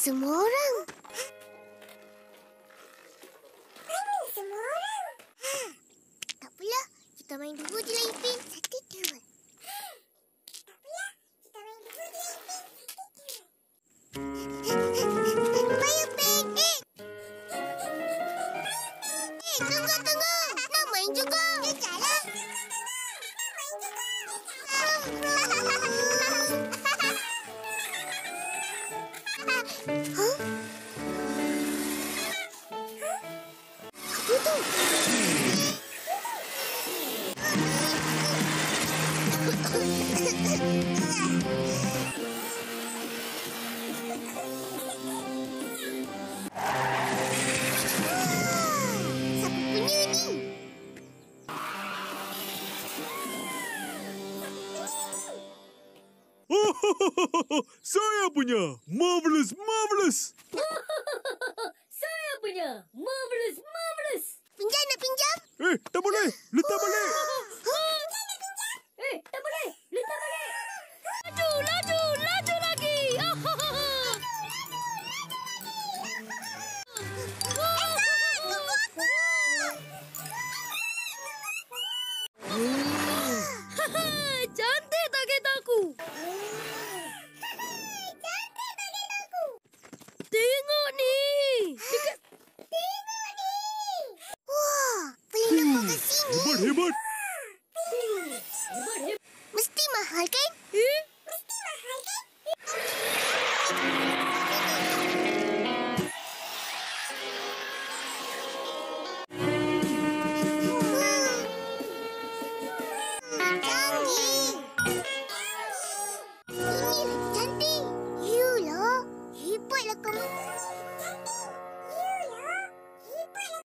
semua orang. Mana semua orang? Tak apalah. Kita main dua je lah, Ipin. Satu, dua. Tak apalah. Kita main dua je 不动。Saya punya. Marvelous, marvelous. Saya punya. Hebat. Mesti mahal kan? Mesti mahal kan? Hebatlah kamu.